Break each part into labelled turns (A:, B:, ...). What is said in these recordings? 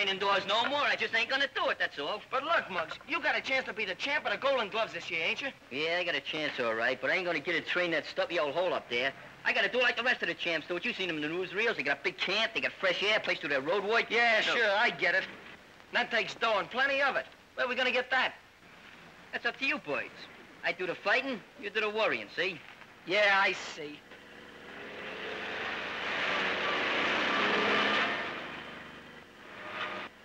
A: do it. I ain't indoors no more. I just ain't gonna do it, that's all.
B: But look, Muggs, you got a chance to be the champ of the Golden Gloves this year, ain't you?
A: Yeah, I got a chance, all right, but I ain't gonna get to train that stuffy old hole up there. I gotta do like the rest of the champs do. What you seen them in the newsreels? They got a big camp, they got fresh air, place to their road work.
B: Yeah,
A: No.
B: sure, I get it. That takes dough and plenty of it. Where are we gonna get that?
A: That's up to you boys. I do the fighting, you do the worrying, see?
B: Yeah, I see.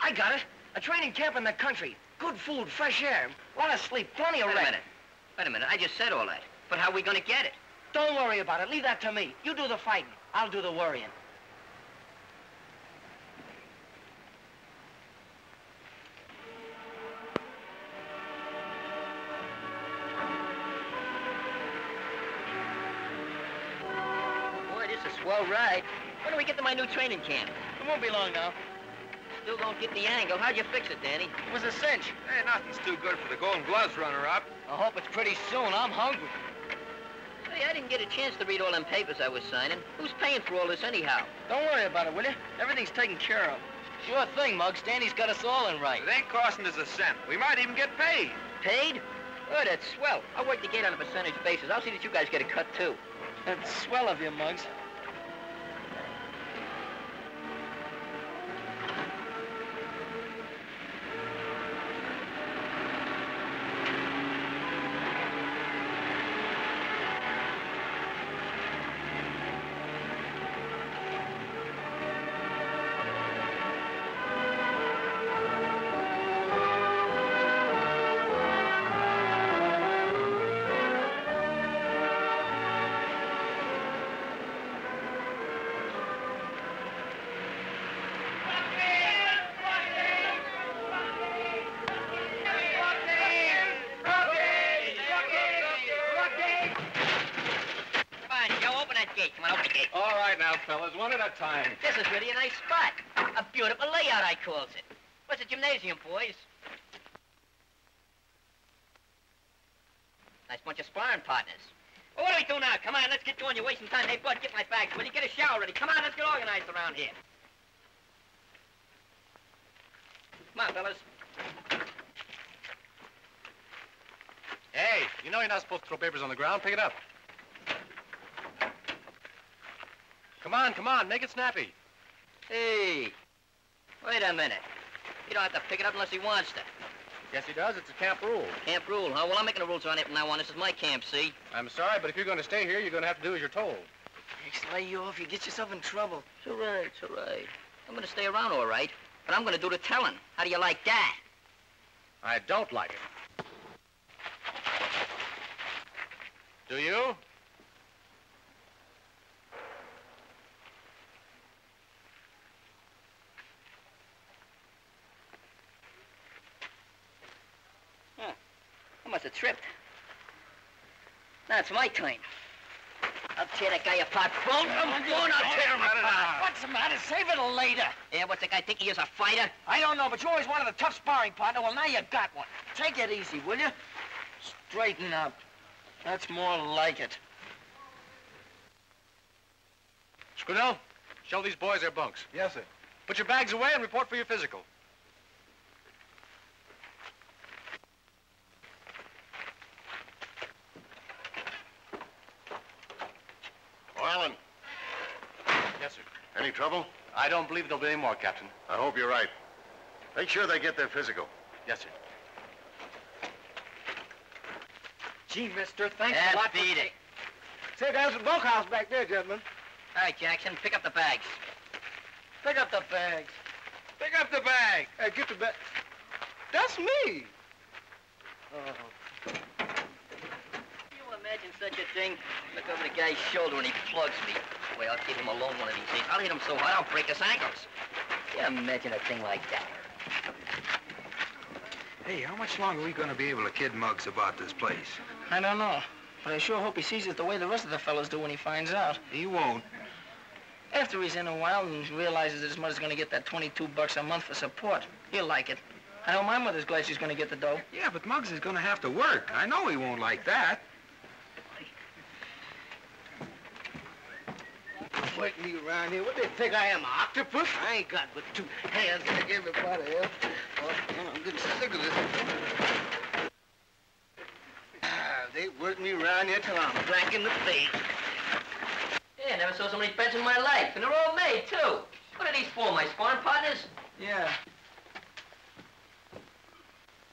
B: I got it. A training camp in the country. Good food, fresh air, a lot of sleep, plenty of
A: Wait a minute. Wait a minute, I just said all that. But how are we gonna get it?
B: Don't worry about it. Leave that to me. You do the fighting. I'll do the worrying.
A: Boy, this is a swell ride. When do we get to my new training camp?
B: It won't be long now.
A: Still don't get the angle. How'd you fix it, Danny?
B: It was a cinch.
C: Hey, nothing's too good for the Golden Gloves runner-up.
B: I hope it's pretty soon. I'm hungry.
A: Hey, I didn't get a chance to read all them papers I was signing. Who's paying for all this anyhow?
B: Don't worry about it, will you? Everything's taken care of. Sure thing, Muggs. Danny's got us all in right.
C: It ain't costing us a cent. We might even get paid.
A: Paid? Oh, that's swell. I'll work the gate on a percentage basis. I'll see that you guys get a cut, too.
B: That's swell of you, Muggs.
A: Nice bunch of sparring partners. Well, what do we do now? Come on, let's get going. You're wasting time. Hey, Bud, get my bags. Will you get a shower ready? Come on, let's get organized around here. Come on, fellas.
C: Hey, you know you're not supposed to throw papers on the ground. Pick it up. Come on, come on, make it snappy.
A: Hey, wait a minute. You don't have to pick it up unless he wants to.
C: Yes, he does. It's a camp rule.
A: Camp rule, huh? Well, I'm making the rules on it from now on. This is my camp, see?
C: I'm sorry, but if you're going to stay here, you're going to have to do as you're told.
B: Next lay you off, you get yourself in trouble.
A: It's all right, it's all right. I'm gonna stay around all right, but I'm gonna do the telling. How do you like that?
C: I don't like it. Do you?
A: I must have tripped. Now it's my turn. I'll tear that guy apart. Bone from bone, I'll tear him apart.
B: What's the matter? Save it till later.
A: Yeah, what's the guy think he is, a fighter?
B: I don't know, but you always wanted a tough sparring partner. Well, now you got one. Take it easy, will you? Straighten up. That's more like it.
C: Scrudell, show these boys their bunks.
D: Yes, sir.
C: Put your bags away and report for your physical.
E: Allen,
C: Yes, sir.
E: any trouble?
C: I don't believe there'll be any more, Captain.
E: I hope you're right. Make sure they get their physical.
C: Yes, sir.
B: Gee, mister, thanks
A: Yeah,
B: a lot. for-
A: beat it.
B: Say, there's a bunkhouse back there, gentlemen.
A: All right, Jackson, pick up the bags.
B: Pick up the bags.
C: Pick up the bag.
B: Hey, get the bag. That's me. Oh.
A: Imagine such a thing? Look over the guy's shoulder and he plugs me. Wait, I'll keep him alone one of these days. I'll hit him so hard I'll break his ankles. Can you imagine a thing like that?
D: Hey, how much longer are we going to be able to kid Muggs about this place?
B: I don't know, but I sure hope he sees it the way the rest of the fellows do when he finds out.
D: He won't.
B: After he's in a while and realizes that his mother's gonna get that 22 bucks a month for support, he'll like it. I know my mother's glad she's gonna get the dough.
D: Yeah, but Muggs is going to have to work. I know he won't like that.
F: Work me around here. What do they think I am, an octopus? I ain't got but two hands like everybody else. Oh, I'm getting sick of this. Ah, they work me around here till I'm black in the face.
A: Yeah, I never saw so many beds in my life. And they're all made, too. What are these for, my sparring partners?
B: Yeah.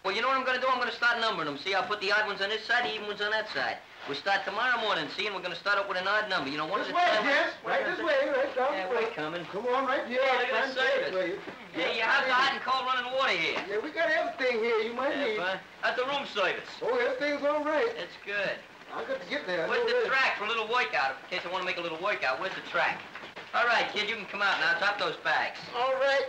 A: Well, you know what I'm gonna do? I'm gonna start numbering them. See, I'll put the odd ones on this side, the even ones on that side. We'll start tomorrow morning, see, and we're gonna start up with an odd number. You know, one
F: This
A: at a
F: way,
A: time.
F: yes. Right this way, right down
A: Yeah, we're coming.
F: Come on, right here.
A: Yeah, look at the. Yeah, you have the hot and cold running water here.
F: Yeah, we got everything here you might
A: Yeah,
F: need.
A: fine. At the room service.
F: Oh, everything's all right.
A: It's good.
F: I got to get there.
A: Where's the track for a little workout? In case I want to make a little workout, where's the track? All right, kid, you can come out now. Drop those bags.
F: All right.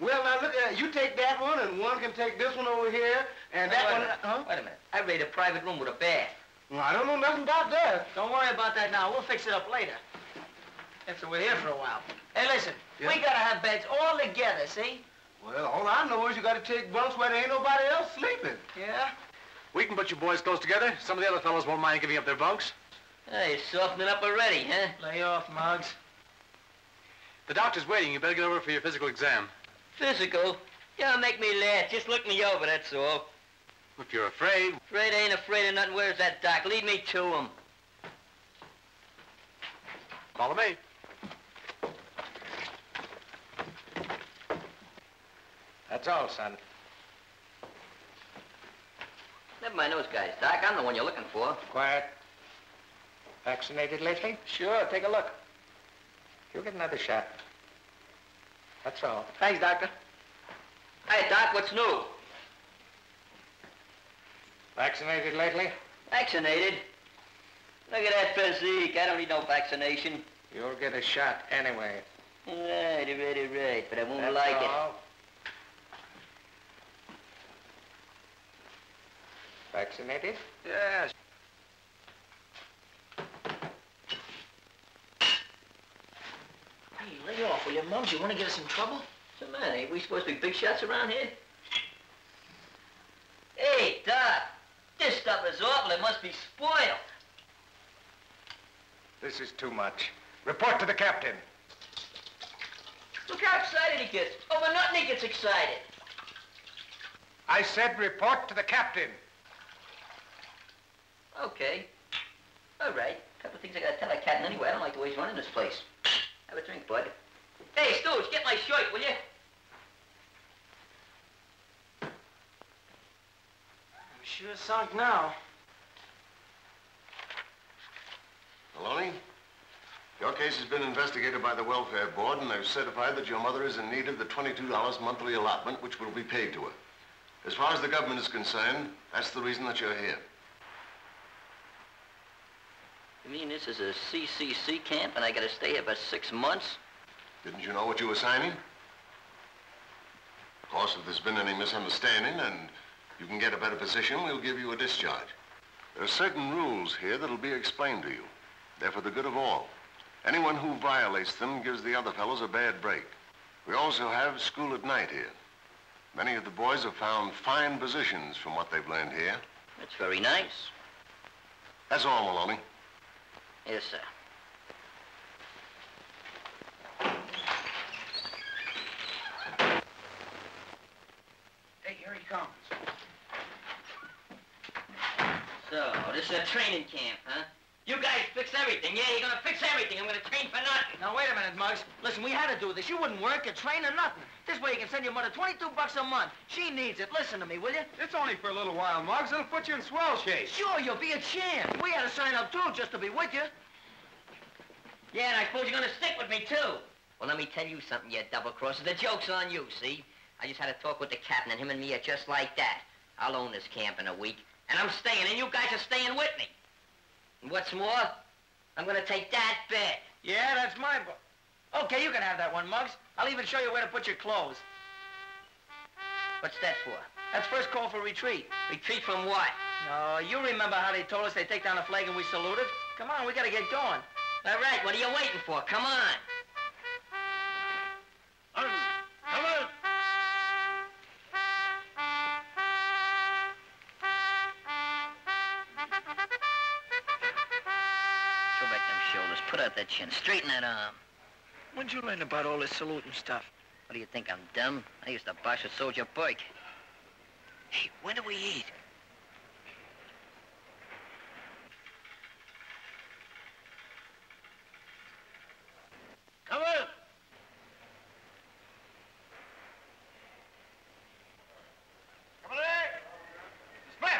F: Well, now look at You take that one, and one can take this one over here, and that
A: Wait a
F: one.
A: minute.
F: Uh, huh?
A: Wait a minute. I raid a private room with a bath.
F: Well, I don't know nothing about that.
B: Don't worry about that now. We'll fix it up later. After we're here for a while. Hey, listen.
F: Yeah.
B: We gotta have beds all together, see?
F: Well, all I know is you got to take bunks where there ain't nobody else sleeping.
B: Yeah?
C: We can put you boys close together. Some of the other fellows won't mind giving up their bunks.
A: Hey, you're softening up already, huh?
B: Lay off, Muggs.
C: The doctor's waiting. You better get over for your physical exam.
A: Physical? Yeah, make me laugh. Just look me over, that's all.
C: If you're afraid,
A: Afraid I ain't afraid of nothing. Where's that doc? Lead me to him.
C: follow me.
D: That's all, son.
A: Never mind those guys, Doc. I'm the one you're looking for.
D: Quiet. Vaccinated lately?
B: Sure, take a look.
D: You'll get another shot. That's all.
B: Thanks, Doctor.
A: Hey, Doc, what's new?
D: Vaccinated lately?
A: Vaccinated? Look at that physique. I don't need no vaccination.
D: You'll get a shot anyway.
A: Right, right, right. But I won't
D: That's
A: like it.
D: all. Vaccinated?
B: Yes. Hey, lay off, will you, Muggs? You want to get us in trouble?
A: What's the matter? Ain't we supposed to be big shots around here? Hey, Doc. This stuff is awful. It must be spoiled.
D: This is too much. Report to the captain.
A: Look how excited he gets. Oh, Over nothing he gets excited.
D: I said report to the captain.
A: Okay. All right. A Couple of things I gotta tell that captain anyway. I don't like the way he's running this place. Have a drink, bud. Hey, Stooge, get my shirt, will you?
B: Sure sunk now.
E: Maloney, your case has been investigated by the Welfare Board, and they've certified that your mother is in need of the $22 monthly allotment, which will be paid to her. As far as the government is concerned, that's the reason that you're here.
A: You mean this is a CCC camp and I gotta stay here for six months?
E: Didn't you know what you were signing? Of course, if there's been any misunderstanding and you can get a better position, we'll give you a discharge. There are certain rules here that'll be explained to you. They're for the good of all. Anyone who violates them gives the other fellows a bad break. We also have school at night here. Many of the boys have found fine positions from what they've learned here.
A: That's very nice.
E: That's all, Maloney.
A: Yes, sir.
B: Hey, here he comes.
A: So, this is a training camp, huh? You guys fix everything. Yeah, you're gonna fix everything. I'm gonna train for nothing.
B: Now, wait a minute, Muggs. Listen, we had to do this. You wouldn't work or train or nothing. This way you can send your mother 22 bucks a month. She needs it. Listen to me, will you?
D: It's only for a little while, Muggs. It'll put you in swell shape.
B: Sure, you'll be a champ. We had to sign up, too, just to be with you.
A: Yeah, and I suppose you're gonna stick with me, too. Well, let me tell you something, you double-crosser. The joke's on you, see? I just had a talk with the captain, and him and me are just like that. I'll own this camp in a week, and I'm staying, and you guys are staying with me. And what's more, I'm gonna take that bed.
B: Yeah, that's my book. Okay, you can have that one, Muggs. I'll even show you where to put your clothes.
A: What's that for?
B: That's first call for retreat.
A: Retreat from what?
B: No, you remember how they told us they take down the flag and we saluted? Come on, we gotta get going.
A: All right, what are you waiting for? Come on.
E: Come on!
A: Back them shoulders. Put out that chin. Straighten that arm.
G: When'd you learn about all this saluting stuff?
A: What do you think, I'm dumb? I used to bosh a soldier Burke.
G: Hey, when do we eat?
C: Come in. Come in. Smith.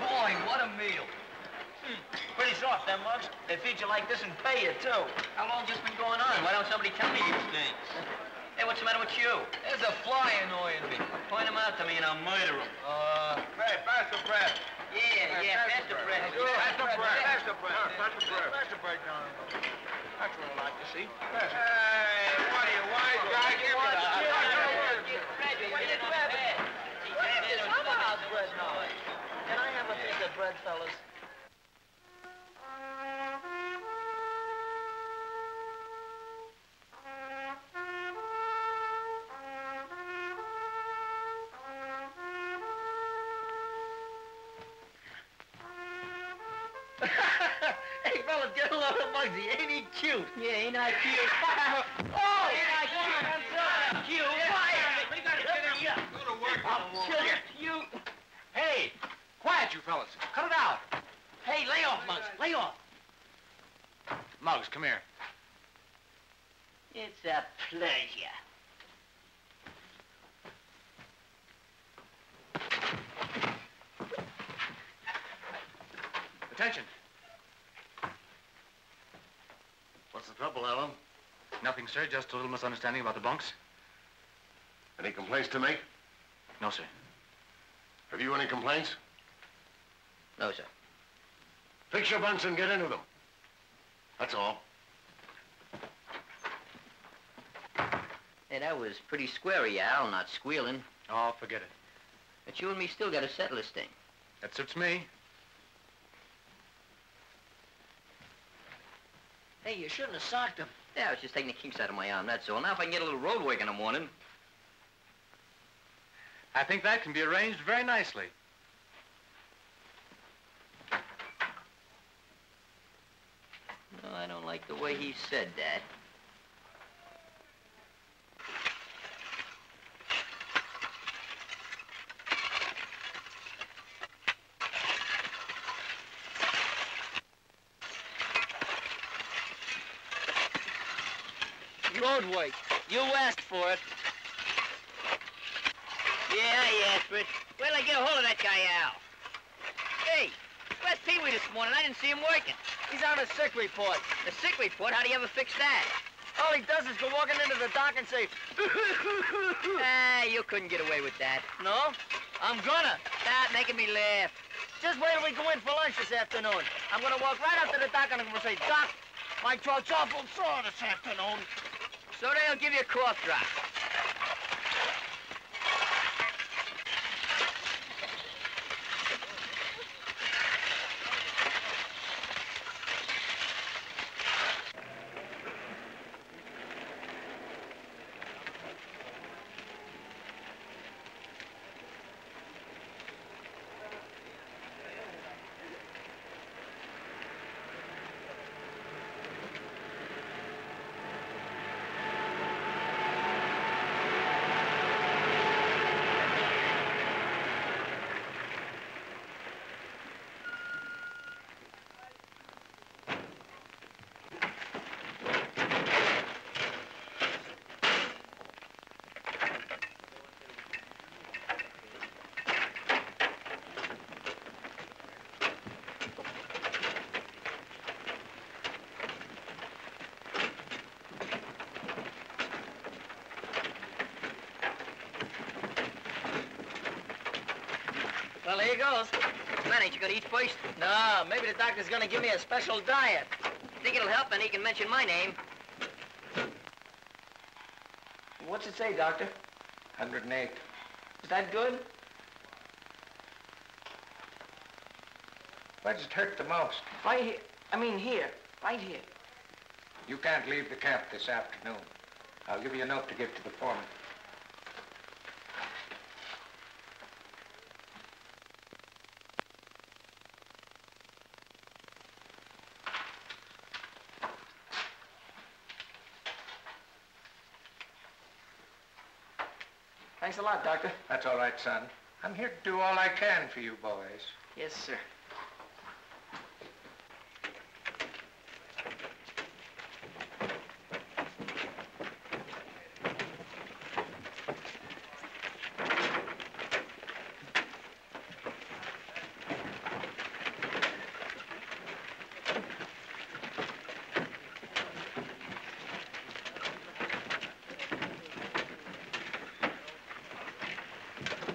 G: Boy, what a meal. Hmm, Pretty soft, them mugs. They feed you like this and pay you, too.
A: How long's this been going on? Why don't somebody tell me these things? Hey, what's the matter with you?
G: There's a fly annoying me.
A: Point him out to me and I'll murder him.
G: Uh,
C: hey, pass the bread.
A: Yeah, yeah, pass the bread.
C: Pass the bread. Pass the bread. Pass the bread. Pass the bread. That's what I like to see. Pass it.
G: Cute?
A: Yeah, ain't I cute?
G: oh, ain't I cute?
A: Cute. Quiet.
C: We gotta get him. Go to work.
G: Cute, cute.
H: Hey, quiet, you fellas. Cut it out.
G: Hey, lay off, Muggs. Lay off.
H: Muggs, come here.
A: It's a pleasure.
H: Attention.
E: What's the trouble, Alan?
H: Nothing, sir. Just a little misunderstanding about the bunks.
E: Any complaints to make?
H: No, sir.
E: Have you any complaints?
A: No, sir.
E: Fix your bunks and get into them. That's all.
A: Hey, that was pretty square of you, Al, not squealing.
H: Oh, forget it.
A: But you and me still got to settle this thing.
H: That suits me.
G: Hey, you shouldn't have socked him.
A: Yeah, I was just taking the kinks out of my arm, that's all. Now if I can get a little road work in the morning.
H: I think that can be arranged very nicely.
A: No, I don't like the way he said that.
G: Road work. You asked for it.
A: Yeah, I asked for it. Where'd I get a hold of that guy, Al? Hey, where's Pee Wee this morning? I didn't see him working.
G: He's on a sick report.
A: The sick report? How do you ever fix that?
G: All he does is go walking into the doc and say,
A: Ah, you couldn't get away with that.
G: no, I'm gonna.
A: Stop making me laugh.
G: Just wait till we go in for lunch this afternoon. I'm gonna walk right up to the doc and I'm gonna say, Doc, my trout's awful sore this afternoon.
A: So they'll give you a cough drop.
B: Well, goes.
A: Man, ain't you gonna eat first?
B: No, maybe the doctor's gonna give me a special diet.
A: Think it'll help, and he can mention my name.
B: What's it say, doctor?
D: 108.
B: Is that good?
D: Where does it hurt the most?
B: Right here. I mean here. Right here.
D: You can't leave the camp this afternoon. I'll give you a note to give to the foreman.
B: Thanks a lot, doctor.
D: That's all right, son. I'm here to do all I can for you boys.
B: Yes, sir.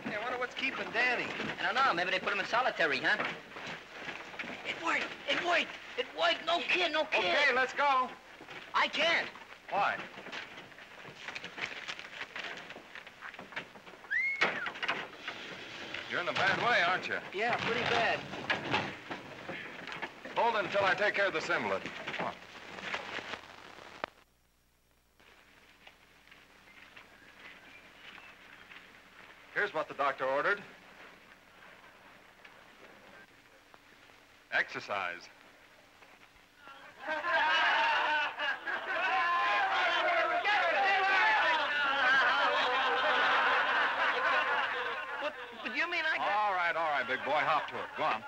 C: Hey, I wonder what's keeping Danny.
A: I don't know. Maybe they put him in solitary, huh? It worked. It worked. It worked. No kid. No kid.
C: Okay, let's go.
A: I can't.
C: Why? You're in a bad way, aren't you?
B: Yeah, pretty bad.
C: Hold it until I take care of the symbol. Come on. Here's what the doctor ordered. Exercise.
B: But, but you mean I got...
C: All right, all right, big boy. Hop to it. Go on.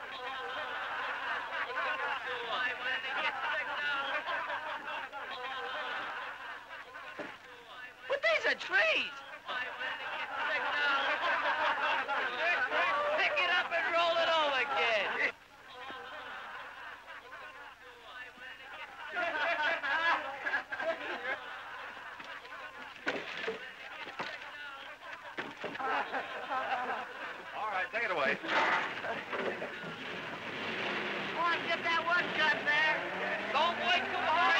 B: But these are trees. Pick it up and roll it over again.
C: Away.
B: Come on, get that one shot there. Don't wait too hard.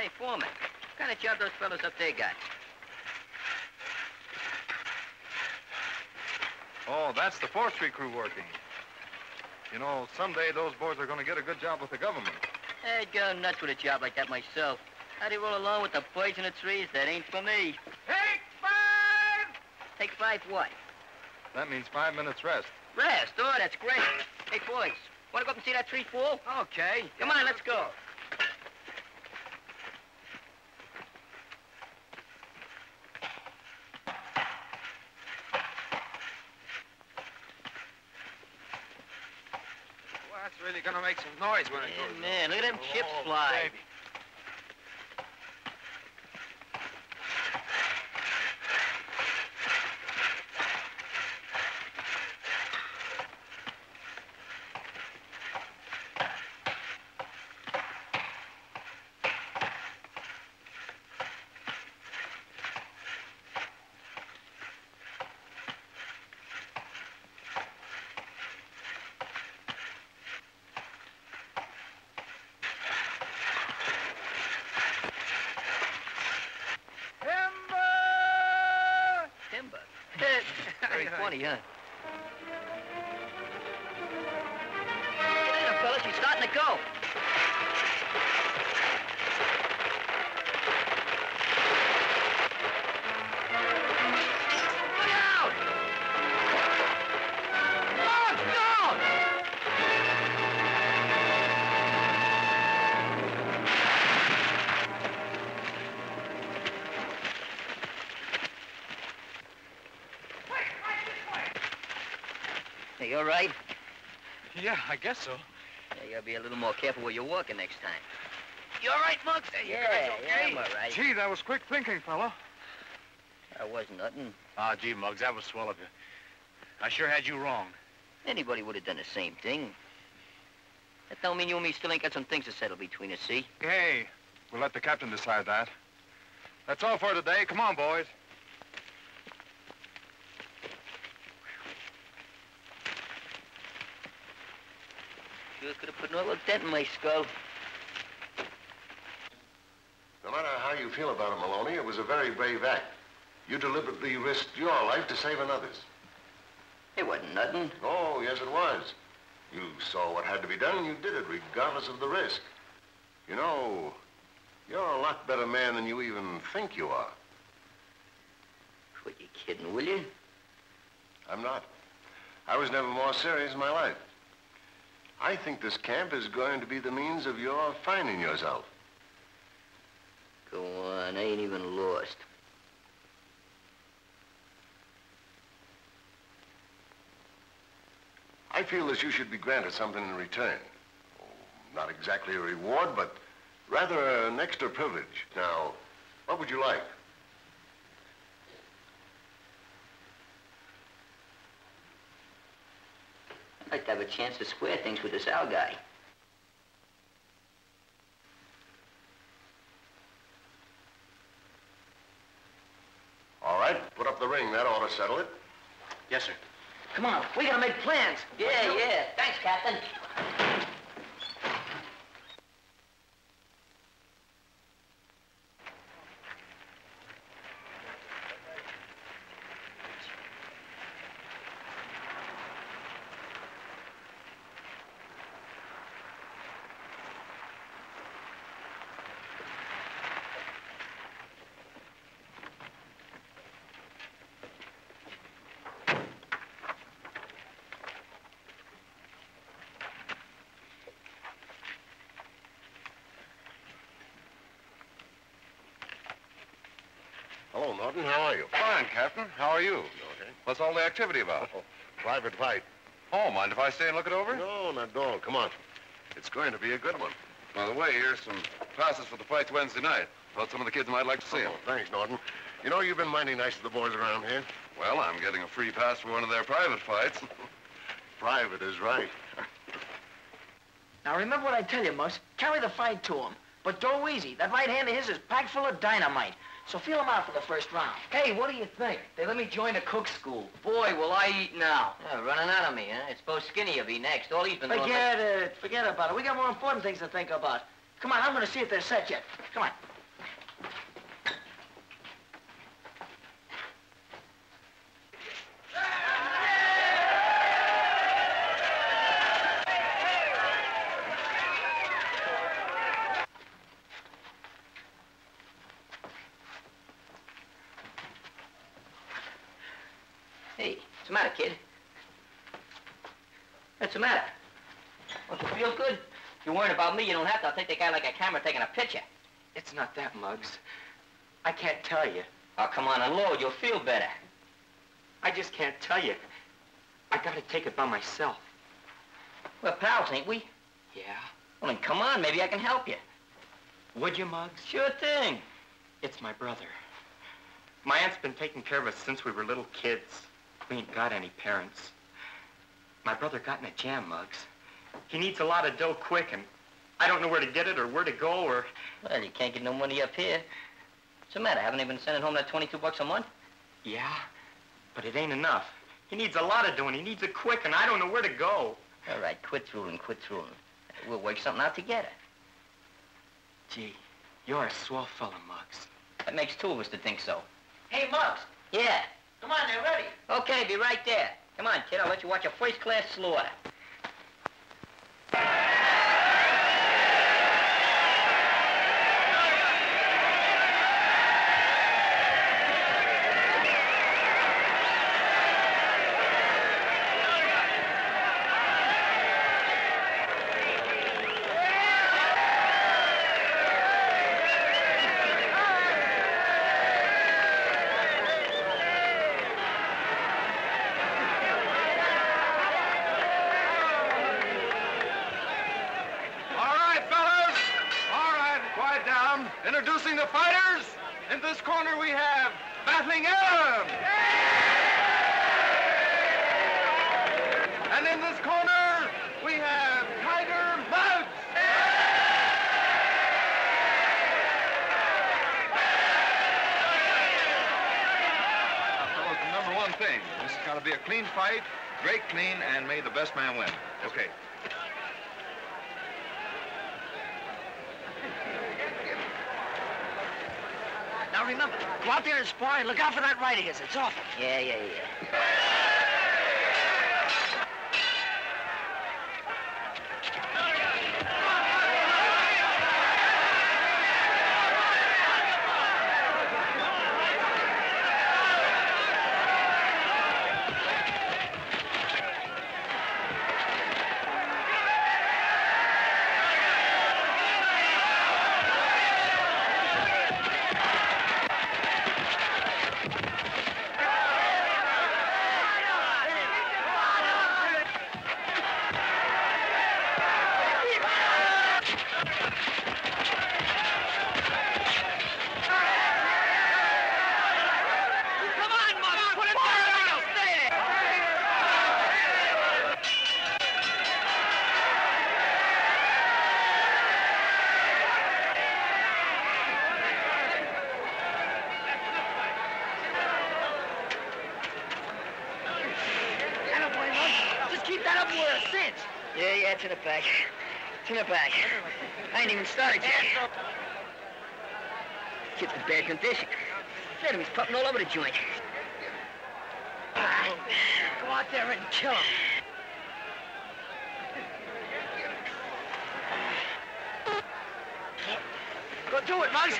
A: Hey, foreman. Of job those fellas up there got?
C: Oh, that's the forestry crew working. You know, someday those boys are going to get a good job with the government.
A: I'd go nuts with a job like that myself. How do you roll along with the birds in the trees? That ain't for me.
B: Take five!
A: Take five what?
C: That means five minutes rest.
A: Rest. Oh, that's great. Hey, boys. Want to go up and see that tree fall? Okay. Come on, let's go.
F: That's really gonna make some noise when it
A: Yeah,
F: goes.
A: man, look at them chips
F: Oh,
A: fly.
F: baby.
A: Timber. Very funny, huh? You all right?
C: Yeah, I guess so.
A: Yeah, you gotta be a little more careful where you're walking next time.
F: You all right, Muggs?
A: Yeah, yeah, I'm all right.
C: Gee, that was quick thinking, fella.
A: That wasn't nothing.
F: Ah, gee, Muggs, that was swell of you. I sure had you wrong.
A: Anybody would have done the same thing. That don't mean you and me still ain't got some things to settle between us, see?
C: Hey, we'll let the captain decide that. That's all for today. Come on, boys.
A: Sure could have put dent in my skull.
E: No matter how you feel about it, Maloney, it was a very brave act. You deliberately risked your life to save another's.
A: It wasn't nothing.
E: Oh, yes, it was. You saw what had to be done, and you did it, regardless of the risk. You know, you're a lot better man than you even think you are.
A: Quit you kidding, will you?
E: I'm not. I was never more serious in my life. I think this camp is going to be the means of your finding yourself.
A: Go on, I ain't even lost.
E: I feel that you should be granted something in return. Oh, not exactly a reward, but rather an extra privilege. Now, what would you like?
A: I'd like to have a chance to square things with this Al guy.
E: All right, put up the ring. That ought to settle it.
F: Yes, sir.
B: Come on, we gotta make plans.
A: Yeah, yeah. Thanks, Captain.
E: Hello, Norton. How are you?
C: Fine, Captain. How are you?
E: Okay.
C: What's all the activity about?
E: Oh, private fight.
C: Oh, mind if I stay and look it over?
E: No, not at all. Come on. It's going to be a good one.
C: By the way, here's some passes for the fights Wednesday night. Thought some of the kids might like to see oh, them.
E: Oh, thanks, Norton. You know, you've been mighty nice to the boys around here.
C: Well, I'm getting a free pass for one of their private fights.
E: Private is right.
B: Now remember what I tell you, Muggs. Carry the fight to him. But go easy. That right hand of his is packed full of dynamite. So feel him out for the first round.
I: Hey, what do you think? They let me join the cook school. Boy, will I eat now.
A: Yeah, running out of me, huh? It's supposed Skinny will be next. All he's been doing...
B: Forget it. Forget about it. We got more important things to think about. Come on, I'm gonna see if they're set yet. Come on.
A: Hey, what's the matter, kid? What's the matter? Don't you feel good? If you're worrying about me, you don't have to. I'll take the guy like a camera taking a picture.
I: It's not that, Muggs. I can't tell you.
A: Oh, come on, unload. You'll feel better.
I: I just can't tell you. I gotta take it by myself.
A: We're pals, ain't we?
I: Yeah?
A: Well, then come on. Maybe I can help you.
I: Would you, Muggs?
A: Sure thing.
I: It's my brother. My aunt's been taking care of us since we were little kids. We ain't got any parents. My brother got in a jam, Muggs. He needs a lot of dough quick, and I don't know where to get it or where to go or...
A: Well, you can't get no money up here. What's the matter? Haven't they been sending home that 22 bucks a month?
I: Yeah, but it ain't enough. He needs a lot of doing. he needs it quick, and I don't know where to go.
A: All right, quit drooling, quit drooling. We'll work something out together.
I: Gee, you're a swell fella, Muggs.
A: That makes two of us to think so.
B: Hey, Muggs.
A: Yeah.
B: Come on, they're ready.
A: Okay, be right there. Come on, kid. I'll let you watch a first-class slaughter.
C: Clean, and may the best man win. Okay.
B: Now remember, go out there and spar and look out for that right of his. It's awful.
A: Yeah, yeah, yeah.
B: Come on, Muggs. Put it down. Stay there. Attaboy, Muggs. Just keep that up where a cinch.
A: Yeah, yeah, it's in the back. Back. I ain't even started yet. Kid's in bad condition. At him, he's puffing all over the joint.
B: Go out there and kill him. Go do it, Muggs.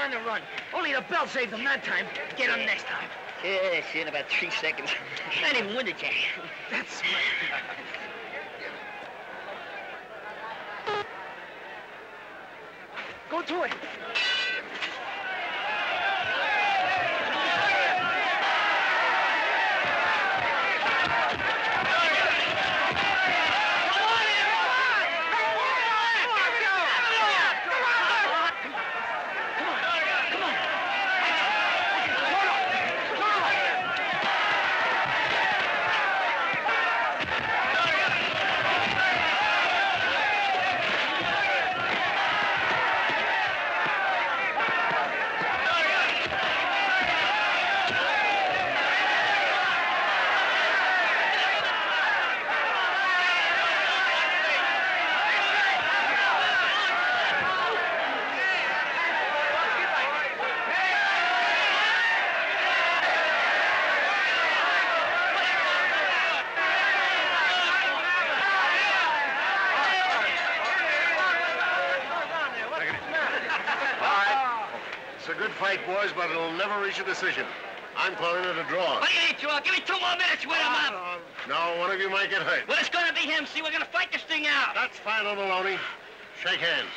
B: On the run. Only the belt saved him that time. Get him next time.
A: Yeah, see, in about three seconds. Ain't even winded yet.
B: That's smart. Go to it.
E: It's a good fight, boys, but it'll never reach a decision. I'm calling it a draw.
A: What do you need, Joel? Give me two more minutes with him up.
E: Ah, now, one of you might get hurt.
A: Well, it's gonna be him. See, we're gonna fight this thing out.
E: That's fine, Maloney. Shake hands.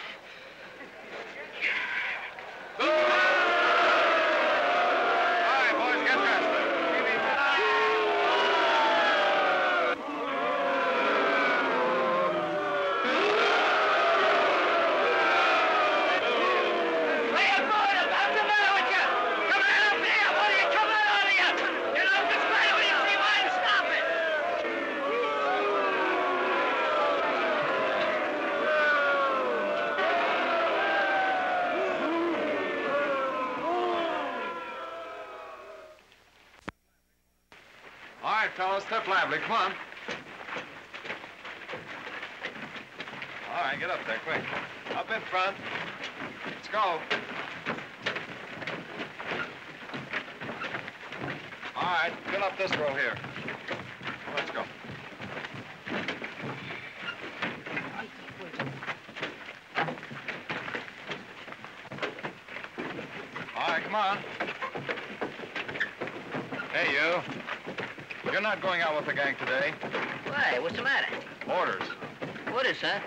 C: Fellas. Come on. All right, get up there, quick. Up in front. Let's go. All right, fill up this row here. Let's go. All right, come on. Hey, you. You're not going out with the gang today.
A: Why? What's the matter?
C: Orders.
A: Orders, huh?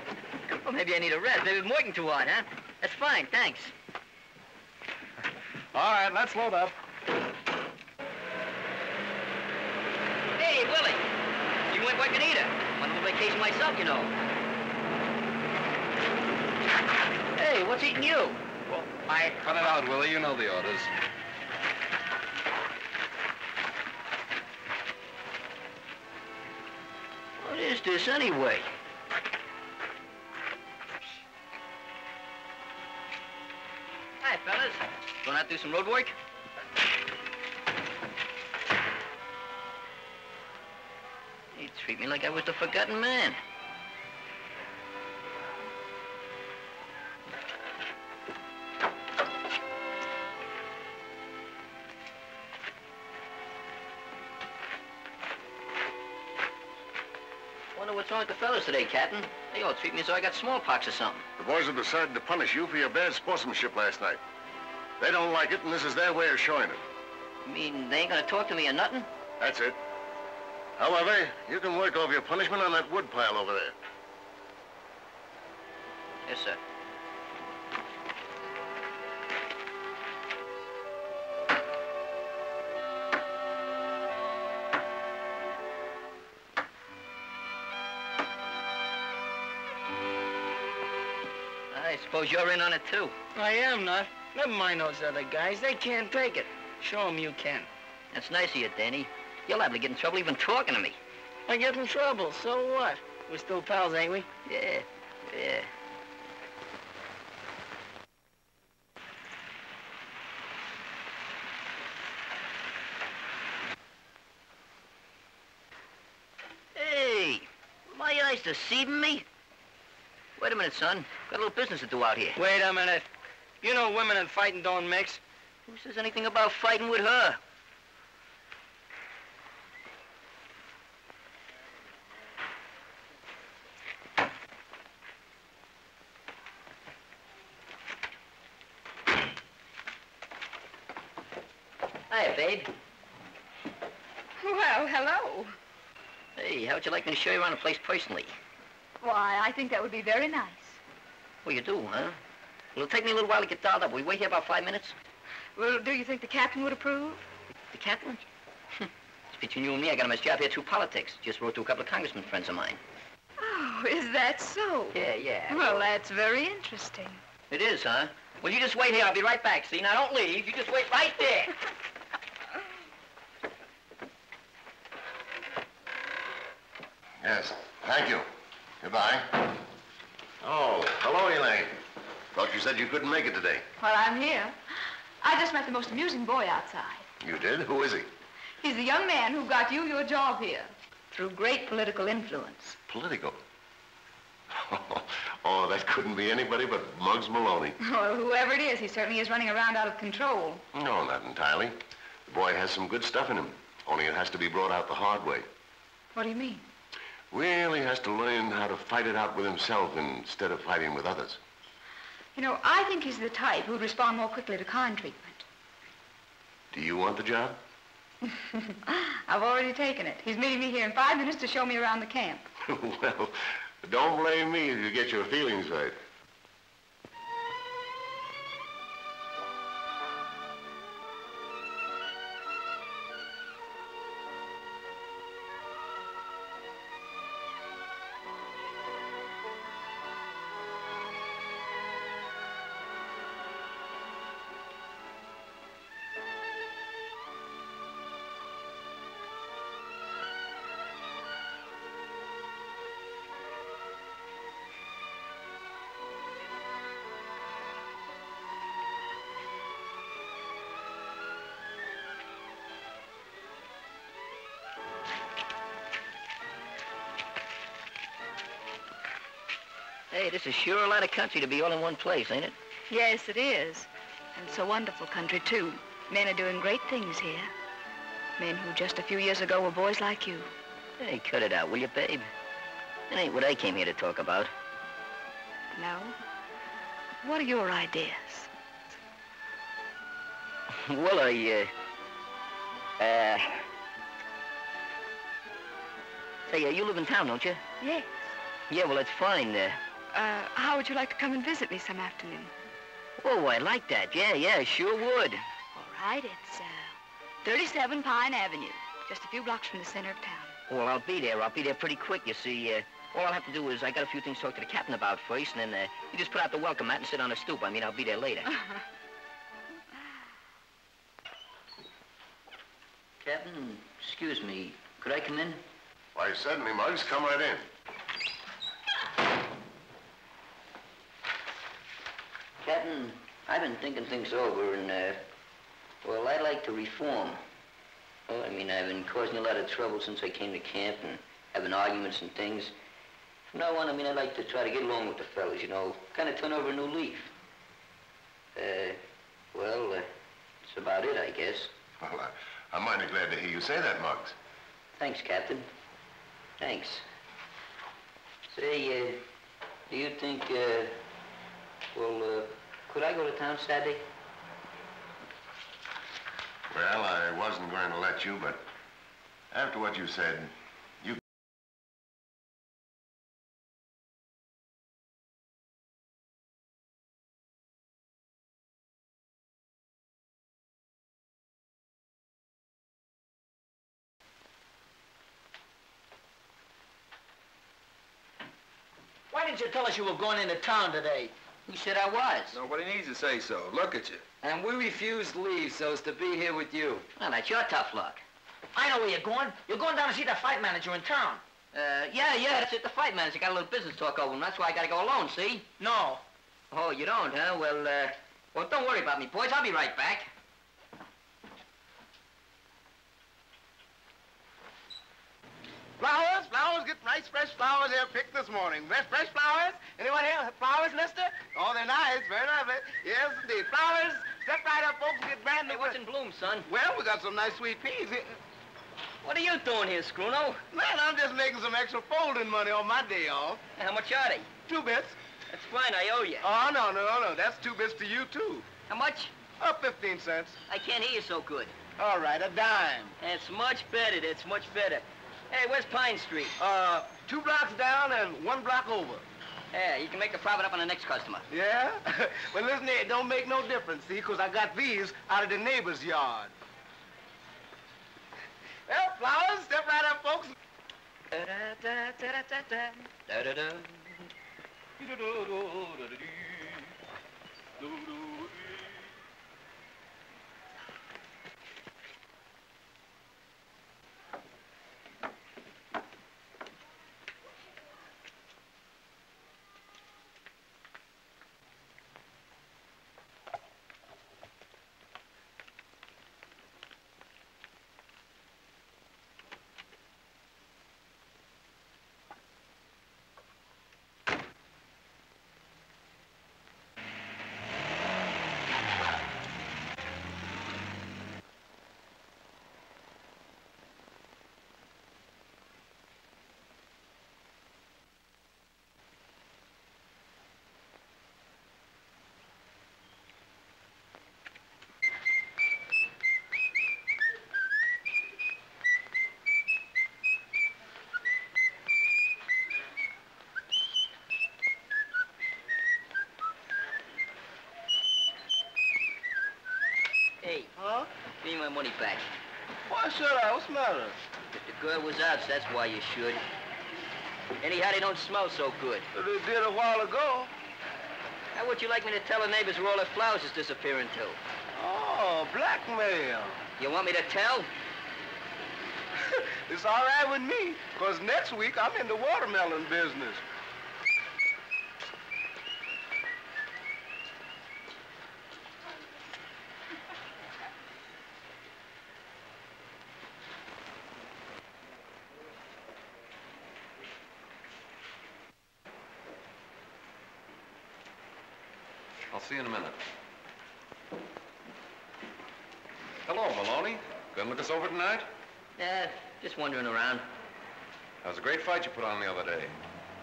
A: Well, maybe I need a rest. Maybe I'm working too hard, huh? That's fine, thanks.
C: All right, let's load up.
A: Hey, Willie. You ain't working either. I'm on vacation myself, you know. Hey, what's eating you?
C: Well, I... Cut it out, Willie. You know the orders.
A: This, anyway? Hi, fellas. Going out do some road work? They treat me like I was the forgotten man. Fellas today, Captain. They all treat me as though I got smallpox or something.
E: The boys have decided to punish you for your bad sportsmanship last night. They don't like it, and this is their way of showing it.
A: You mean they ain't gonna talk to me or nothing?
E: That's it. However, you can work off your punishment on that wood pile over there.
A: Yes, sir. Suppose you're in on it, too.
B: I am not. Never mind those other guys. They can't take it. Show 'em you can.
A: That's nice of you, Danny. Liable to get in trouble even talking to me.
B: I get in trouble, so what? We're still pals, ain't we?
A: Yeah, yeah. Hey, my eyes deceiving me? Wait a minute, son. Got a little business to do out here.
B: Wait a minute. You know women and fighting don't mix.
A: Who says anything about fighting with her? Hiya, babe.
J: Well, hello.
A: Hey, how would you like me to show you around the place personally?
J: Why, I think that would be very nice.
A: Well, you do, huh? Well, it'll take me a little while to get dialed up. Will you wait here about five minutes?
J: Well, do you think the captain would approve?
A: The captain? it's between you and me. I got a his job here through politics. Just wrote to a couple of congressmen friends of mine.
J: Oh, is that so?
A: Yeah, yeah.
J: Well, that's very interesting.
A: It is, huh? Well, you just wait here. I'll be right back. See, now don't leave. You just wait right there.
E: Yes, thank you. Goodbye. Oh, hello, Elaine. Thought you said you couldn't make it today.
J: Well, I'm here. I just met the most amusing boy outside.
E: You did? Who is he?
J: He's the young man who got you your job here through great political influence.
E: Political. oh, that couldn't be anybody but Muggs Maloney.
J: Well, whoever it is, he certainly is running around out of control.
E: No, not entirely. The boy has some good stuff in him. Only it has to be brought out the hard way.
J: What do you mean?
E: Really has to learn how to fight it out with himself instead of fighting with others.
J: You know, I think he's the type who'd respond more quickly to kind treatment.
E: Do you want the job?
J: I've already taken it. He's meeting me here in five minutes to show me around the camp.
E: well, don't blame me if you get your feelings hurt.
A: Hey, this is sure a lot of country to be all in one place, ain't it?
J: Yes, it is. And it's a wonderful country, too. Men are doing great things here. Men who just a few years ago were boys like you.
A: Hey, cut it out, will you, babe? That ain't what I came here to talk about.
J: No? What are your ideas?
A: well, I, uh... Uh... Say, uh, you live in town, don't you?
J: Yes.
A: Yeah, well, that's fine. Uh,
J: Uh, how would you like to come and visit me some afternoon?
A: oh, I like that. Yeah, yeah, sure would.
J: All right, it's, uh, 37 Pine Avenue. Just a few blocks from the center of town.
A: Well, I'll be there. I'll be there pretty quick, you see. Uh, all I'll have to do is I got a few things to talk to the captain about first, and then uh, you just put out the welcome mat and sit on the stoop. I mean, I'll be there later. Captain, excuse me. Could I come in?
E: Why, certainly, Muggs. Come right in.
A: Captain, I've been thinking things over, and, uh, well, I'd like to reform. Well, I mean, I've been causing a lot of trouble since I came to camp and having arguments and things. From now on, I mean, I'd like to try to get along with the fellas, you know, kind of turn over a new leaf. Uh, well, uh, that's about it, I guess.
E: Well, I, I'm mighty glad to hear you say that, Muggs.
A: Thanks, Captain. Thanks. Say, uh, do you think, uh, well, uh, could I go to town Saturday?
E: Well, I wasn't going to let you, but after what you said, you...
B: Why didn't you tell us you were going into town today?
A: Who said I was?
F: Nobody needs to say so. Look at you.
G: And we refused leave so as to be here with you.
A: Well, that's your tough luck.
B: I know where you're going. You're going down to see the fight manager in town.
A: Uh, yeah, yeah, that's it. The fight manager got a little business talk over him. That's why I gotta go alone, see?
B: No.
A: Oh, you don't, huh? Well, uh, well, don't worry about me, boys. I'll be right back.
F: Flowers, flowers, get nice fresh flowers here picked this morning. Fresh, fresh flowers? Anyone here? have Flowers, mister? Oh, they're nice, very lovely. Yes, indeed. Flowers, step right up, folks, and get brand
A: Hey,
F: new.
A: what's in bloom, son?
F: Well, we got some nice sweet peas. here.
A: What are you doing here, Scruno?
F: Man, I'm just making some extra folding money on my day off.
A: How much are they?
F: Two bits.
A: That's fine, I owe you.
F: Oh, no, no, no. That's two bits to you, too.
A: How much?
F: Up 15 cents.
A: I can't hear you so good.
F: All right, a dime.
A: That's much better. That's much better. Hey, where's Pine Street?
F: Uh, two blocks down and one block over.
A: Yeah, you can make a profit up on the next customer.
F: Yeah? well, listen, it don't make no difference, see, 'cause I got these out of the neighbor's yard. Well, flowers, step right up, folks.
A: Da-da-da. Hey,
F: Huh?
A: give me my money back.
F: Why should I? What's the matter?
A: If the girl was out, that's why you should. Anyhow, they don't smell so good.
F: They did a while ago.
A: How would you like me to tell the neighbors where all their flowers is disappearing to?
F: Oh, blackmail.
A: You want me to tell?
F: It's all right with me, because next week I'm in the watermelon business.
C: See you in a minute. Hello, Maloney. Gonna look us over tonight?
A: Yeah, just wandering around.
C: That was a great fight you put on the other day.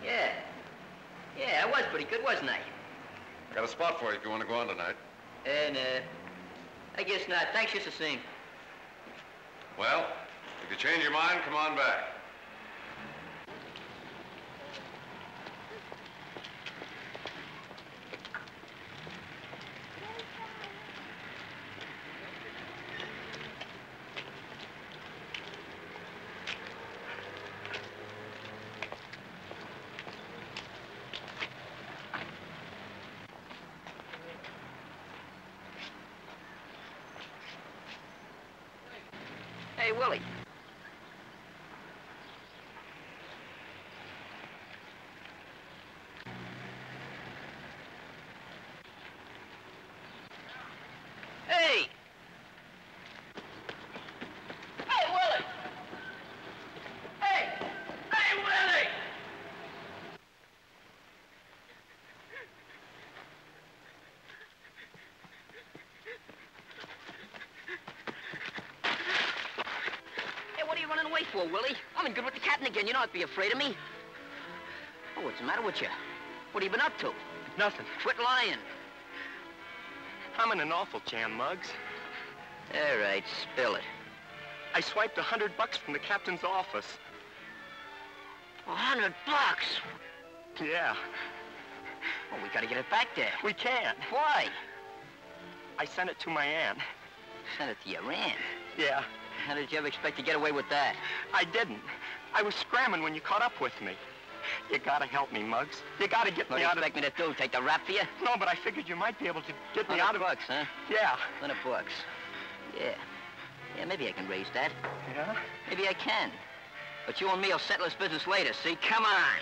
A: Yeah. Yeah, I was pretty good, wasn't I?
C: I got a spot for you if you want to go on tonight.
A: And, uh, I guess not. Thanks just the same.
C: Well, if you change your mind, come on back.
A: Hey, Willie. Hey! Hey, Willie! Hey! Hey, Willie! Hey, what are you running away for, Willie? I'm in good with the captain again. You have to be afraid of me. Oh, what's the matter with you? What have you been up to?
I: Nothing.
A: Quit lying.
I: I'm in an awful jam, Muggs.
A: All right, spill it.
I: I swiped a hundred bucks from the captain's office.
A: A hundred bucks.
I: Yeah,
A: Well, we gotta get it back there.
I: we can't.
A: Why?
I: I sent it to my aunt.
A: Sent it to your aunt.
I: Yeah,
A: How did you ever expect to get away with that?
I: I didn't. I was scrambling when you caught up with me. You gotta help me, Muggs. You gotta get
A: What do
I: me
A: you
I: out of...
A: expect me to do? Take the rap for you?
I: No, but I figured you might be able to get me out of...
A: bucks, huh?
I: Yeah.
A: Hundred bucks. Yeah. Yeah, maybe I can raise that.
I: Yeah?
A: Maybe I can. But you and me will settle this business later, see? Come on.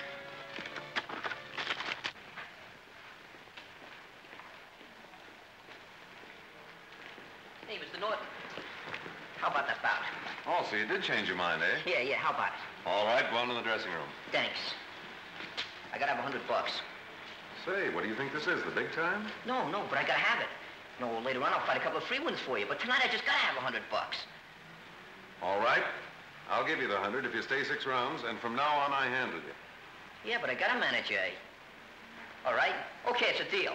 A: Hey, Mr. Norton. How about that bout?
C: Oh, so you did change your mind, eh?
A: Yeah, yeah, how about it?
C: All right, go on to the dressing room.
A: Thanks. I gotta have a hundred bucks.
C: Say, what do you think this is, the big time?
A: No, no, but I gotta have it. No, later on I'll fight a couple of free ones for you, but tonight I just gotta have a hundred bucks.
C: All right. I'll give you the hundred if you stay six rounds, and from now on I handle you.
A: Yeah, but I gotta manage you, eh? All right? Okay, it's a deal.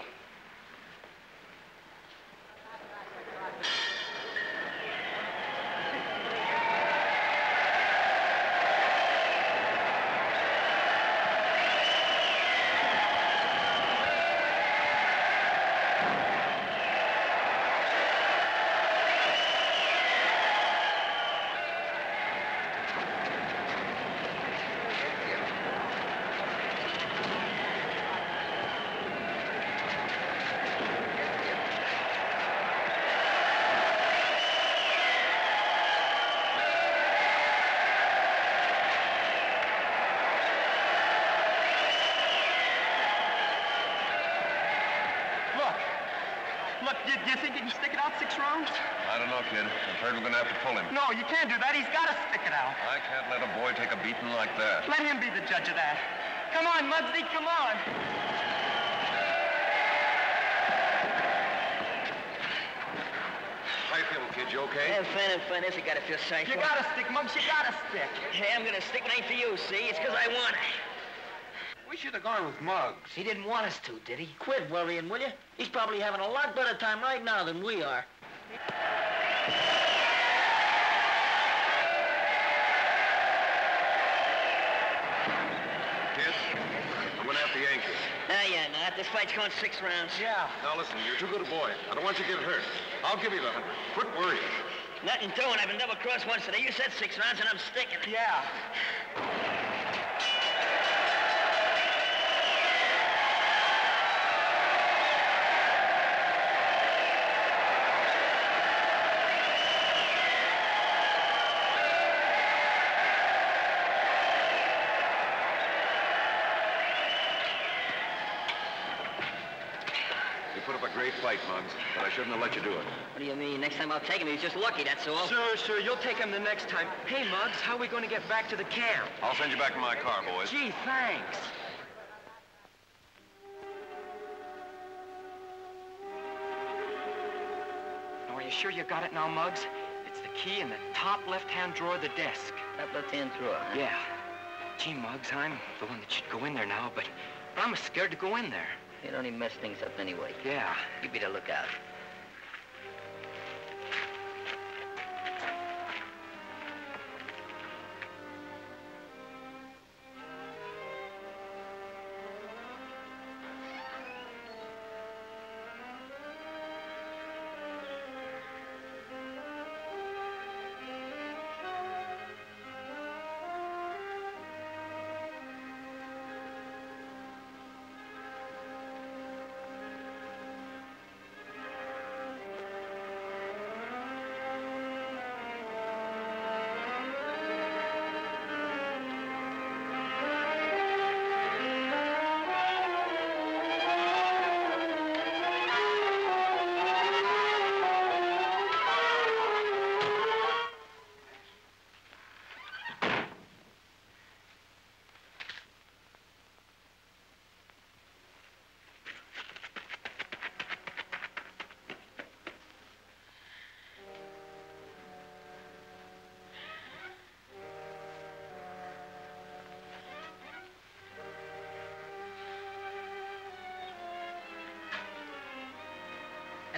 I: Look. Look, do, do you think you can stick it out six rounds?
C: I don't know, kid. I'm afraid we're gonna have to pull him.
I: No, you can't do that. He's got to stick it out.
C: I can't let a boy take a beating like that.
I: Let him be the judge of that. Come on, Muggsy, come on.
C: How you feeling, kid? You okay?
B: Yeah, fine and fine. This I gotta feel safe.
I: You got to stick, Muggs. You got to stick.
B: Hey, I'm gonna stick it ain't for you, see? It's 'cause I want it.
F: We should have gone with Muggs.
B: He didn't want us to, did he? Quit worrying, will you? He's probably having a lot better time right now than we are.
C: Kid, you went after Yankee.
B: Nah, yeah, not. This fight's going six rounds.
I: Yeah.
C: Now listen, you're too good a boy. I don't want you to get hurt. I'll give you the hundred. Quit.
B: Nothing doing. I've been double crossed once today. You said six rounds, and I'm sticking.
I: Yeah.
C: A great fight, Muggs, but I shouldn't have let you do it.
B: What do you mean? Next time I'll take him. He's just lucky, that's all.
I: Sure, sure. You'll take him the next time. Hey, Muggs, how are we going to get back to the camp?
C: I'll send you back in my car, boys.
I: Gee, thanks. Now, are you sure you got it now, Muggs? It's the key in the top left-hand drawer of the desk.
A: Top left-hand drawer, huh?
I: Yeah. Gee, Muggs, I'm the one that should go in there now, but, but I'm scared to go in there.
A: You'd only mess things up anyway.
I: Yeah.
A: You be the lookout.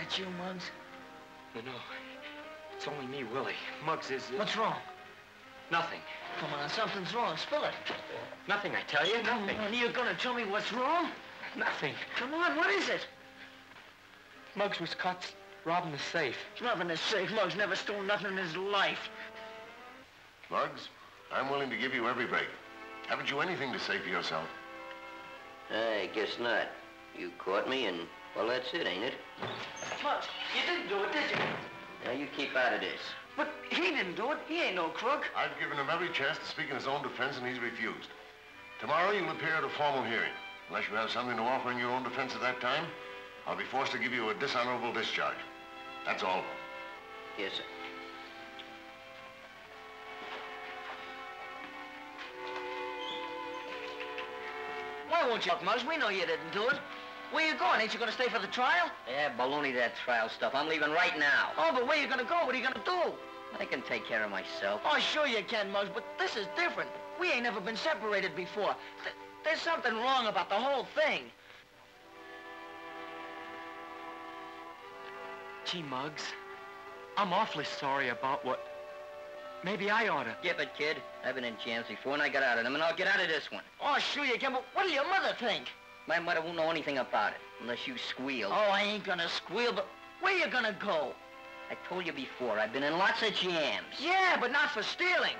B: That's you, Muggs?
I: No, no. It's only me, Willie. Muggs is... uh,
B: What's wrong?
I: Nothing.
B: Come on, something's wrong. Spill it.
I: Nothing, I tell you. Nothing.
B: And you're gonna tell me what's wrong?
I: Nothing.
B: Come on, what is it?
I: Muggs was caught robbing the safe.
B: Robbing the safe. Muggs never stole nothing in his life.
E: Muggs, I'm willing to give you every break. Haven't you anything to say for yourself?
A: I guess not. You caught me, and, well, that's it, ain't it?
B: Muggs, you didn't do it, did you?
A: Now, you keep out of this.
B: But he didn't do it. He ain't no crook.
E: I've given him every chance to speak in his own defense, and he's refused. Tomorrow you'll appear at a formal hearing. Unless you have something to offer in your own defense at that time, I'll be forced to give you a dishonorable discharge. That's all.
A: Yes, sir.
B: Why won't you talk, Muggs? We know you didn't do it. Where you going? Ain't you gonna stay for the trial?
A: Yeah, baloney that trial stuff. I'm leaving right now.
B: Oh, but where you gonna go? What are you gonna do?
A: I can take care of myself.
B: Oh, sure you can, Muggs, but this is different. We ain't never been separated before. Th- there's something wrong about the whole thing.
I: Gee, Muggs, I'm awfully sorry about what... Maybe I oughta...
A: Give it, kid. I've been in jams before, and I got out of them, and I'll get out of this one.
B: Oh, sure you can, but what will your mother think?
A: My mother won't know anything about it, unless you squeal.
B: Oh, I ain't gonna squeal, but where you gonna go?
A: I told you before, I've been in lots of jams.
B: Yeah, but not for stealing.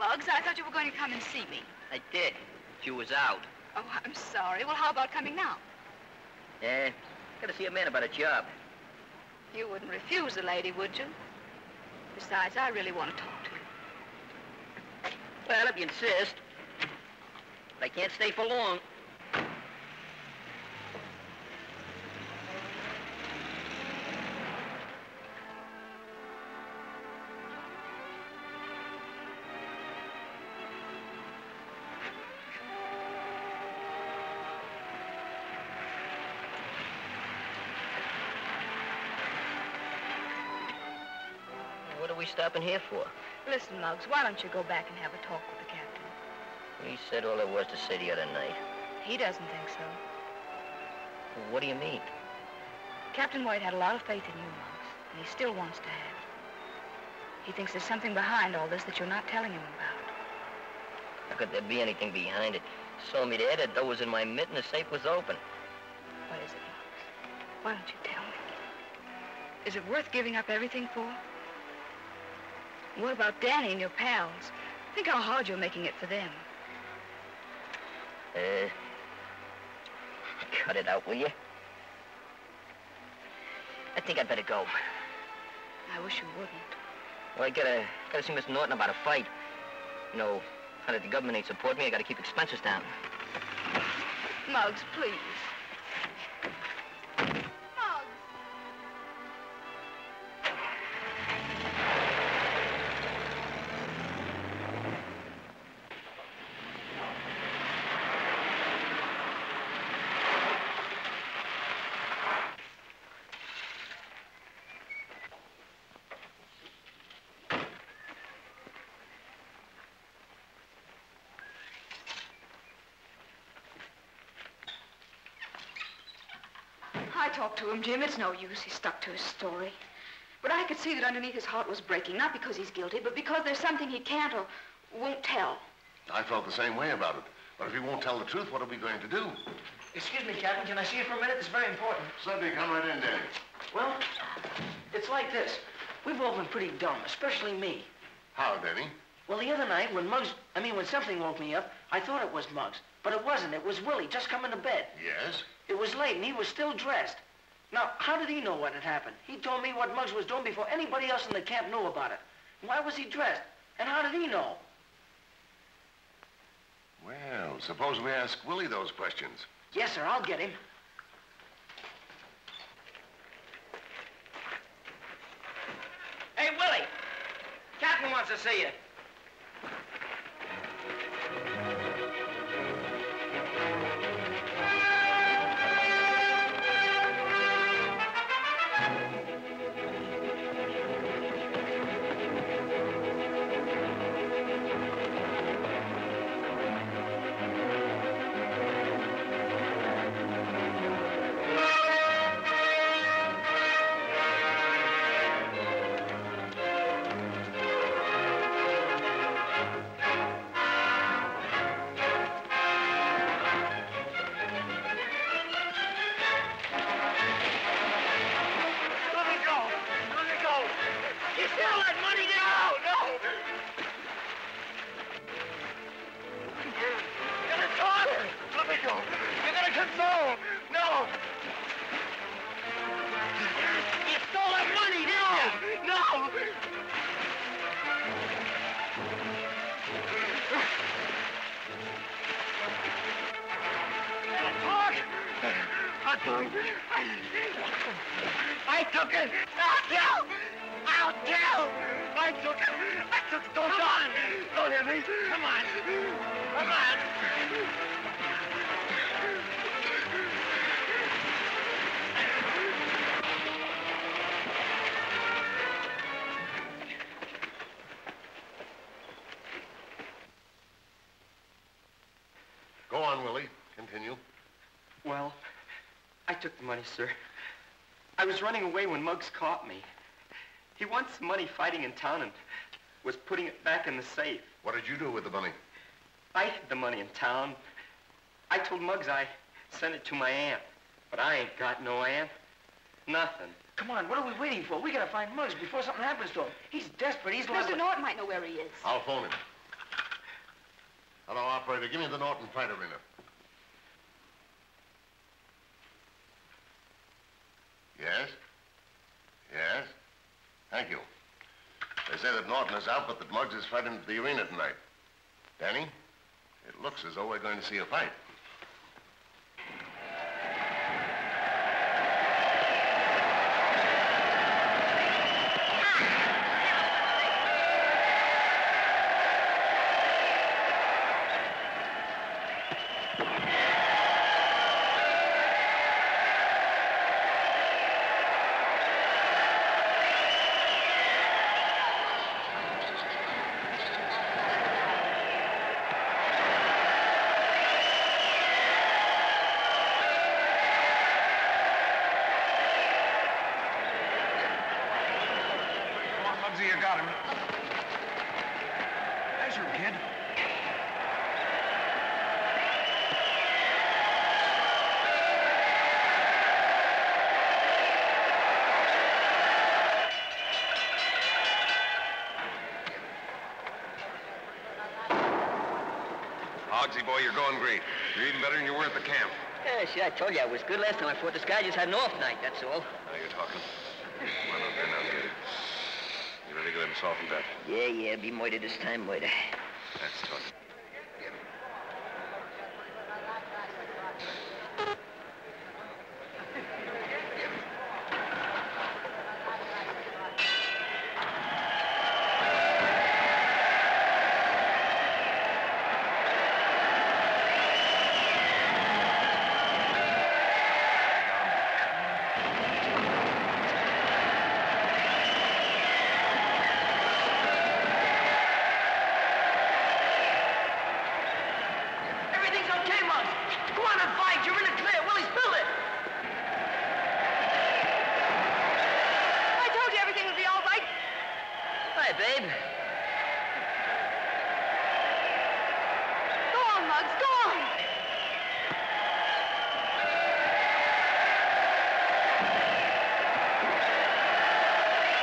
J: Muggs. I thought you were going to come and see me.
A: I did. She was out.
J: Oh, I'm sorry. Well, how about coming now?
A: Yeah, gotta see a man about a job.
J: You wouldn't refuse a lady, would you? Besides, I really want to talk to you.
A: Well, if you insist. But I can't stay for long. Stopping here for?
J: Listen, Muggs, why don't you go back and have a talk with the captain?
A: He said all there was to say the other night.
J: He doesn't think so.
A: What do you mean?
J: Captain White had a lot of faith in you, Muggs, and he still wants to have. He thinks there's something behind all this that you're not telling him about.
A: How could there be anything behind it? Saw me there, the door was in my mitt and the safe was open.
J: What is it, Muggs? Why don't you tell me? Is it worth giving up everything for? What about Danny and your pals? Think how hard you're making it for them.
A: Uh, cut it out, will you? I think I'd better go.
J: I wish you wouldn't.
A: Well, I gotta, gotta see Miss Norton about a fight. You know, now that the government ain't support me, I gotta keep expenses down.
J: Muggs, please.
K: To him, Jim. It's no use. He stuck to his story. But I could see that underneath his heart was breaking, not because he's guilty, but because there's something he can't or won't tell.
E: I felt the same way about it. But if he won't tell the truth, what are we going to do?
B: Excuse me, Captain. Can I see you for a minute? It's very important.
E: Certainly, come right in, Danny.
B: Well, it's like this. We've all been pretty dumb, especially me.
E: How, Danny?
B: Well, the other night, when Muggs, I mean, when something woke me up, I thought it was Muggs. But it wasn't. It was Willie, just coming to bed.
E: Yes?
B: It was late, and he was still dressed. Now, how did he know what had happened? He told me what Muggs was doing before anybody else in the camp knew about it. Why was he dressed? And how did he know?
E: Well, suppose we ask Willie those questions.
B: Yes, sir, I'll get him. Hey, Willie! Captain wants to see you. I'll tell! I'll tell! I took it! I took it! Don't on! Don't hit me! Come on! Come on!
E: Go on, Willie. Continue.
I: Well, I took the money, sir. I was running away when Muggs caught me. He wants some money fighting in town and was putting it back in the safe.
E: What did you do with the money?
I: I hid the money in town. I told Muggs I sent it to my aunt, but I ain't got no aunt. Nothing.
B: Come on, what are we waiting for? We gotta find Muggs before something happens to him. He's desperate. He's
K: Mr.
B: liable.
K: Norton might know where he is.
E: I'll phone him. Hello, operator. Give me the Norton Fight Arena. Yes? Yes? Thank you. They say that Norton is out, but that Muggs is fighting at the arena tonight. Danny, it looks as though we're going to see a fight.
C: Boy, you're going great. You're even better than you were at the camp.
A: Yeah, see, I told you I was good last time I fought this guy. I just had an off night, that's all.
C: Now you're talking. Come on out there now, it. You ready to get him softened up?
A: Yeah, yeah, be moiter this time, moiter.
C: That's talking.
A: Everything's okay, Muggs. Go on and fight. You're in the clear. Willie, spill it.
J: I told you everything would be all right.
A: Hi, babe.
J: Go on, Muggs, go on.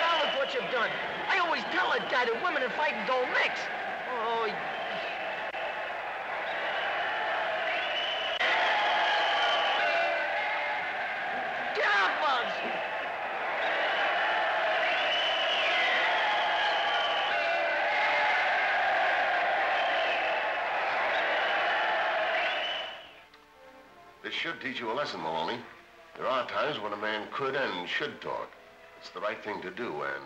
A: Now look what you've done. I always tell that guy that women and fighting don't mix. Oh, Get out, Muggs!
E: This should teach you a lesson, Maloney. There are times when a man could and should talk. It's the right thing to do, and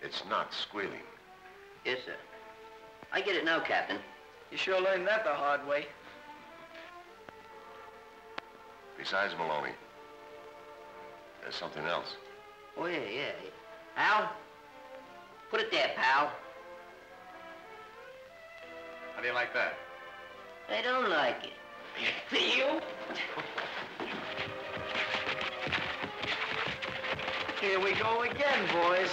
E: it's not squealing.
A: Yes, sir. I get it now, Captain. You sure learned that the hard way.
E: Besides, Maloney, there's something else.
A: Oh, yeah, yeah. Al? Put it there, pal.
C: How do you like that?
A: I don't like it. See you? Here we go again, boys.